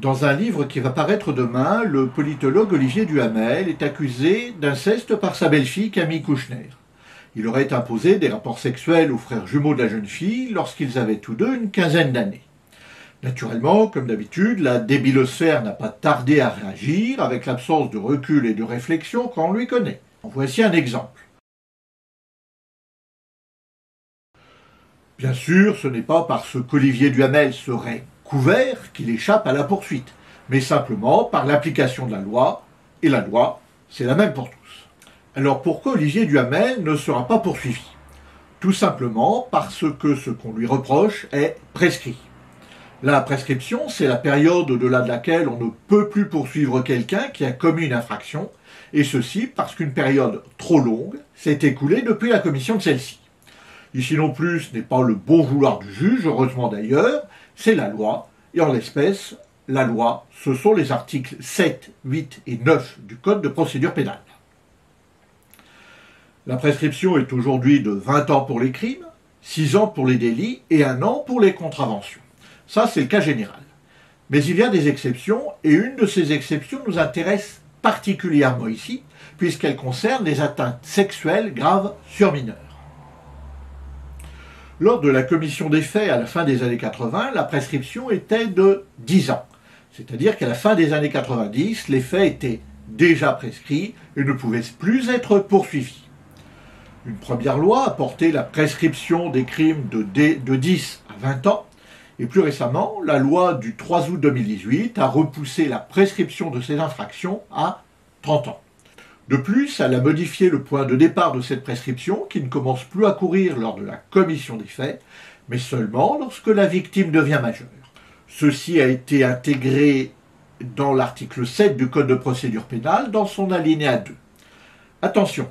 Dans un livre qui va paraître demain, le politologue Olivier Duhamel est accusé d'inceste par sa belle-fille Camille Kouchner. Il aurait imposé des rapports sexuels aux frères jumeaux de la jeune fille lorsqu'ils avaient tous deux une quinzaine d'années. Naturellement, comme d'habitude, la débilosphère n'a pas tardé à réagir avec l'absence de recul et de réflexion qu'on lui connaît. Voici un exemple. Bien sûr, ce n'est pas parce qu'Olivier Duhamel serait couvert qu'il échappe à la poursuite, mais simplement par l'application de la loi, et la loi, c'est la même pour tous. Alors pourquoi Olivier Duhamel ne sera pas poursuivi? Tout simplement parce que ce qu'on lui reproche est prescrit. La prescription, c'est la période au-delà de laquelle on ne peut plus poursuivre quelqu'un qui a commis une infraction, et ceci parce qu'une période trop longue s'est écoulée depuis la commission de celle-ci. Ici non plus, ce n'est pas le bon vouloir du juge, heureusement d'ailleurs, c'est la loi, et en l'espèce, la loi, ce sont les articles 7, 8 et 9 du Code de procédure pénale. La prescription est aujourd'hui de 20 ans pour les crimes, 6 ans pour les délits et 1 an pour les contraventions. Ça, c'est le cas général. Mais il y a des exceptions, et une de ces exceptions nous intéresse particulièrement ici, puisqu'elle concerne les atteintes sexuelles graves sur mineurs. Lors de la commission des faits à la fin des années 80, la prescription était de 10 ans. C'est-à-dire qu'à la fin des années 90, les faits étaient déjà prescrits et ne pouvaient plus être poursuivis. Une première loi a porté la prescription des crimes de, de 10 à 20 ans, et plus récemment, la loi du 3 août 2018 a repoussé la prescription de ces infractions à 30 ans. De plus, elle a modifié le point de départ de cette prescription qui ne commence plus à courir lors de la commission des faits, mais seulement lorsque la victime devient majeure. Ceci a été intégré dans l'article 7 du Code de procédure pénale dans son alinéa 2. Attention,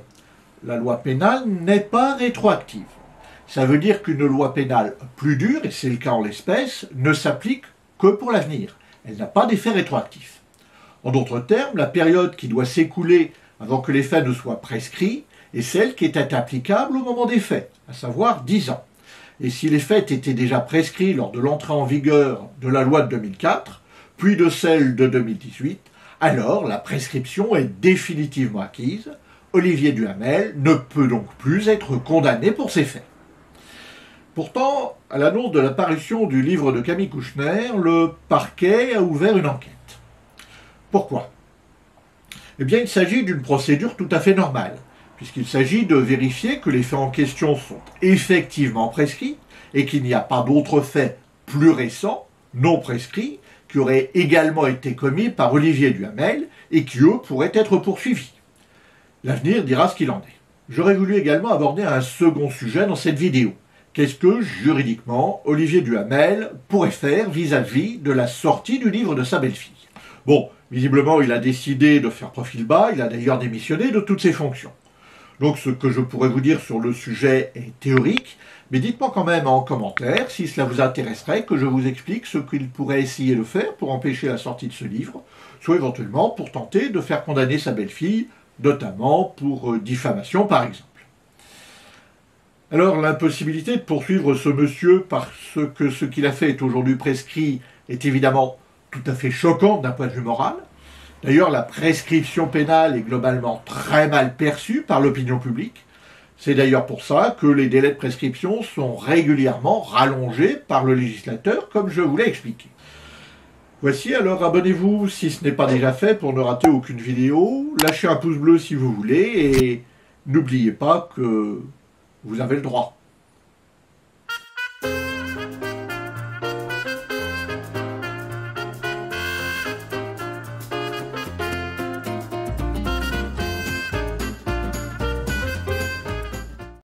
la loi pénale n'est pas rétroactive. Ça veut dire qu'une loi pénale plus dure, et c'est le cas en l'espèce, ne s'applique que pour l'avenir. Elle n'a pas d'effet rétroactif. En d'autres termes, la période qui doit s'écouler avant que les faits ne soient prescrits est celle qui était applicable au moment des faits, à savoir 10 ans. Et si les faits étaient déjà prescrits lors de l'entrée en vigueur de la loi de 2004, puis de celle de 2018, alors la prescription est définitivement acquise. Olivier Duhamel ne peut donc plus être condamné pour ces faits. Pourtant, à l'annonce de l'apparition du livre de Camille Kouchner, le parquet a ouvert une enquête. Pourquoi? Eh bien, il s'agit d'une procédure tout à fait normale, puisqu'il s'agit de vérifier que les faits en question sont effectivement prescrits et qu'il n'y a pas d'autres faits plus récents, non prescrits, qui auraient également été commis par Olivier Duhamel et qui, eux, pourraient être poursuivis. L'avenir dira ce qu'il en est. J'aurais voulu également aborder un second sujet dans cette vidéo. Qu'est-ce que, juridiquement, Olivier Duhamel pourrait faire vis-à-vis -vis de la sortie du livre de sa belle-fille? Bon, Visiblement, il a décidé de faire profil bas, il a d'ailleurs démissionné de toutes ses fonctions. Donc ce que je pourrais vous dire sur le sujet est théorique, mais dites-moi quand même en commentaire si cela vous intéresserait que je vous explique ce qu'il pourrait essayer de faire pour empêcher la sortie de ce livre, soit éventuellement pour tenter de faire condamner sa belle-fille, notamment pour euh, diffamation par exemple. Alors l'impossibilité de poursuivre ce monsieur parce que ce qu'il a fait est aujourd'hui prescrit est évidemment tout à fait choquante d'un point de vue moral. D'ailleurs, la prescription pénale est globalement très mal perçue par l'opinion publique. C'est d'ailleurs pour ça que les délais de prescription sont régulièrement rallongés par le législateur, comme je vous l'ai expliqué. Voici, alors abonnez-vous si ce n'est pas déjà fait pour ne rater aucune vidéo. Lâchez un pouce bleu si vous voulez et n'oubliez pas que vous avez le droit.